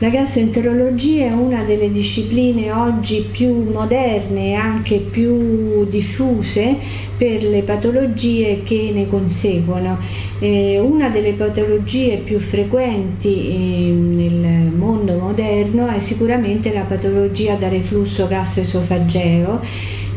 La gastroenterologia è una delle discipline oggi più moderne e anche più diffuse per le patologie che ne conseguono. Eh, una delle patologie più frequenti eh, nel mondo moderno è sicuramente la patologia da reflusso gastroesofageo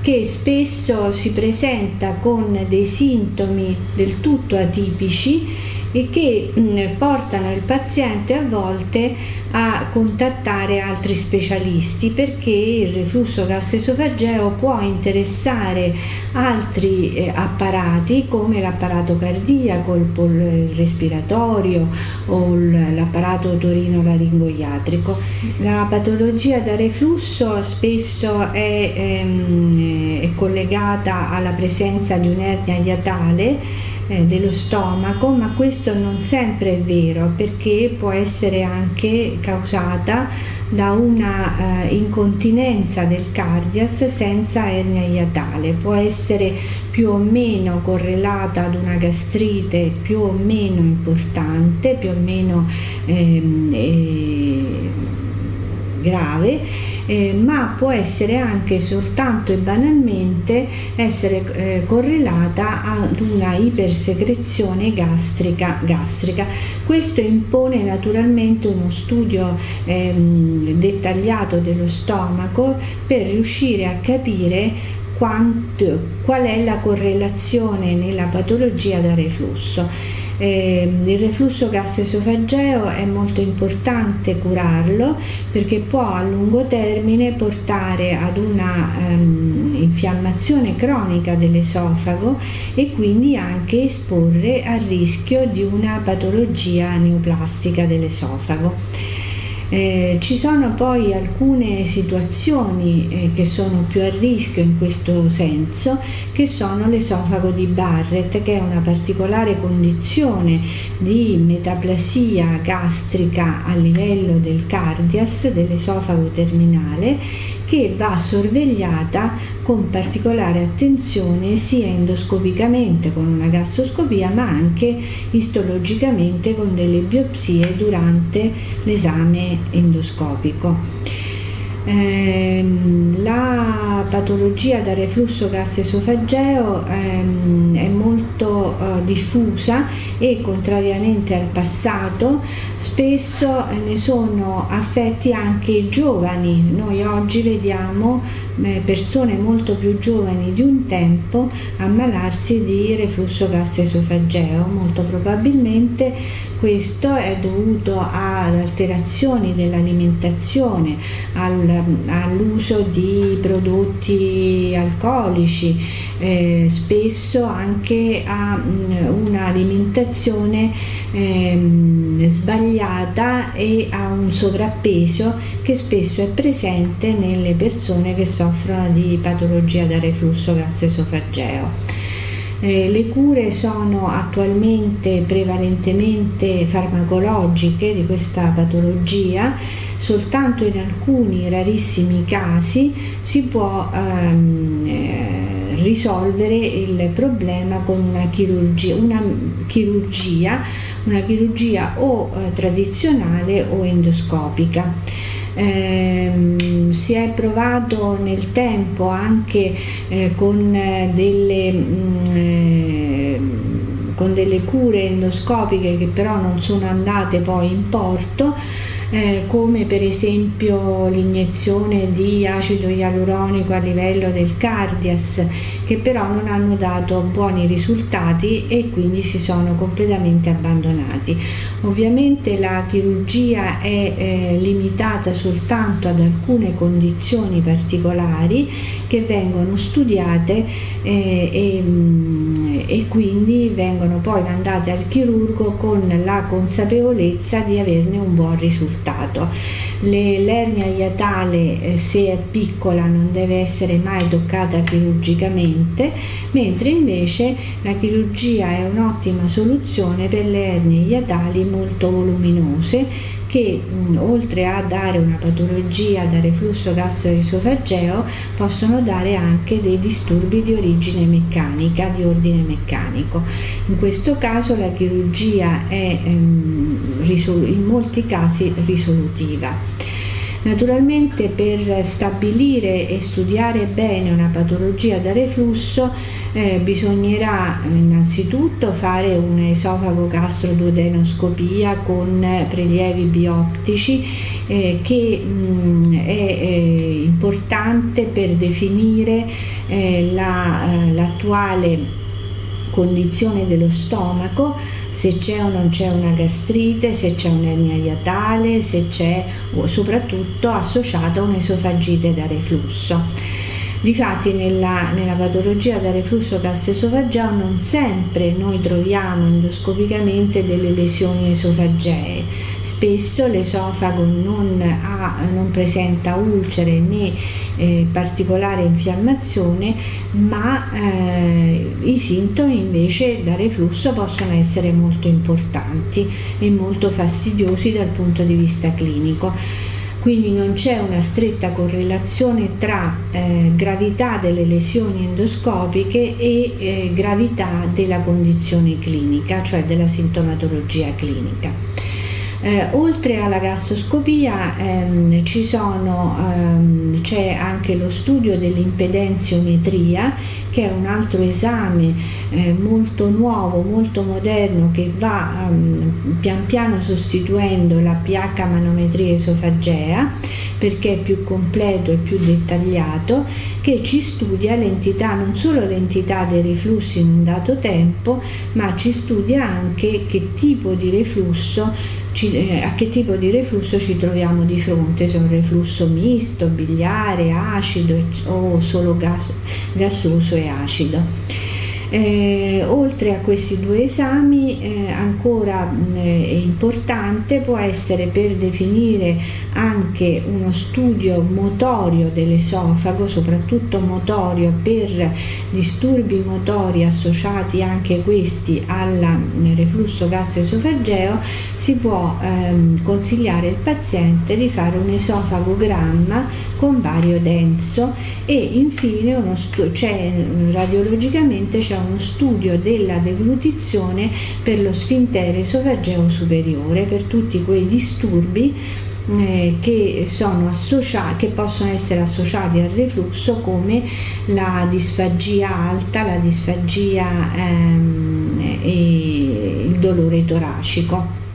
che spesso si presenta con dei sintomi del tutto atipici e che mh, portano il paziente a volte a contattare altri specialisti perché il reflusso gastroesofageo può interessare altri eh, apparati come l'apparato cardiaco, il, respiratorio o l'apparato otorino-laringoiatrico. La patologia da reflusso spesso è, ehm, è collegata alla presenza di un'ernia iatale eh, dello stomaco, ma questo non sempre è vero perché può essere anche causata da una eh, incontinenza del cardias senza ernia iatale, può essere più o meno correlata ad una gastrite più o meno importante, più o meno ehm, eh, grave eh, ma può essere anche soltanto e banalmente essere eh, correlata ad una ipersecrezione gastrica, gastrica. Questo impone naturalmente uno studio ehm, dettagliato dello stomaco per riuscire a capire quanto, qual è la correlazione nella patologia da reflusso. Eh, il reflusso gastroesofageo è molto importante curarlo perché può a lungo termine portare ad una um, infiammazione cronica dell'esofago e quindi anche esporre al rischio di una patologia neoplastica dell'esofago. Eh, ci sono poi alcune situazioni eh, che sono più a rischio in questo senso, che sono l'esofago di Barrett, che è una particolare condizione di metaplasia gastrica a livello del cardias, dell'esofago terminale, che va sorvegliata con particolare attenzione sia endoscopicamente con una gastroscopia ma anche istologicamente con delle biopsie durante l'esame endoscopico. Ehm, la patologia da reflusso gastroesofageo ehm, è molto eh, diffusa e contrariamente al passato spesso ne sono affetti anche i giovani. Noi oggi vediamo eh, persone molto più giovani di un tempo ammalarsi di reflusso gastroesofageo. Molto probabilmente questo è dovuto ad alterazioni dell'alimentazione, al all'uso di prodotti alcolici, eh, spesso anche a mm, un'alimentazione eh, sbagliata e a un sovrappeso che spesso è presente nelle persone che soffrono di patologia da reflusso gastroesofageo. Eh, le cure sono attualmente prevalentemente farmacologiche di questa patologia, soltanto in alcuni rarissimi casi si può ehm, eh, risolvere il problema con una chirurgia, una chirurgia, una chirurgia o eh, tradizionale o endoscopica. Eh, si è provato nel tempo anche eh, con, eh, delle, mh, mm, eh, con delle cure endoscopiche che però non sono andate poi in porto eh, come per esempio l'iniezione di acido ialuronico a livello del cardias, che però non hanno dato buoni risultati e quindi si sono completamente abbandonati. Ovviamente la chirurgia è eh, limitata soltanto ad alcune condizioni particolari che vengono studiate eh, e, mm, e quindi vengono poi mandate al chirurgo con la consapevolezza di averne un buon risultato risultato. Le, l'ernia iatale eh, se è piccola non deve essere mai toccata chirurgicamente, mentre invece la chirurgia è un'ottima soluzione per le ernie iatali molto voluminose che mh, oltre a dare una patologia da reflusso gastroesofageo possono dare anche dei disturbi di origine meccanica, di ordine meccanico. In questo caso la chirurgia è ehm, in molti casi risolutiva. Naturalmente per stabilire e studiare bene una patologia da reflusso eh, bisognerà innanzitutto fare un'esofago gastroduodenoscopia con prelievi bioptici eh, che mh, è eh, importante per definire eh, la, eh, l'attuale condizione dello stomaco, se c'è o non c'è una gastrite, se c'è un'ernia iatale, se c'è soprattutto associata a un'esofagite da reflusso. Difatti nella, nella patologia da reflusso gastroesofageo non sempre noi troviamo endoscopicamente delle lesioni esofagee, spesso l'esofago non, ha, non presenta ulcere né eh, particolare infiammazione, ma eh, i sintomi invece da reflusso possono essere molto importanti e molto fastidiosi dal punto di vista clinico quindi non c'è una stretta correlazione tra eh, gravità delle lesioni endoscopiche e eh, gravità della condizione clinica, cioè della sintomatologia clinica. Eh, oltre alla gastroscopia ehm, sono, ehm, c'è anche lo studio dell'impedenziometria che è un altro esame eh, molto nuovo, molto moderno che va ehm, pian piano sostituendo la pH manometria esofagea perché è più completo e più dettagliato che ci studia l'entità, non solo l'entità dei reflussi in un dato tempo ma ci studia anche che tipo di reflusso ci, eh, a che tipo di reflusso ci troviamo di fronte, se è un reflusso misto, biliare, acido o solo gas, gassoso e acido. Eh, oltre a questi due esami eh, ancora mh, importante può essere per definire anche uno studio motorio dell'esofago, soprattutto motorio per disturbi motori associati anche questi al reflusso gastroesofageo, si può ehm, consigliare al paziente di fare un esofagogramma con vario denso e infine c'è, radiologicamente c'è uno studio della deglutizione per lo sfintere esofageo superiore per tutti quei disturbi eh, che, che, possono essere associati al reflusso come la disfagia alta, la disfagia ehm, e il dolore toracico.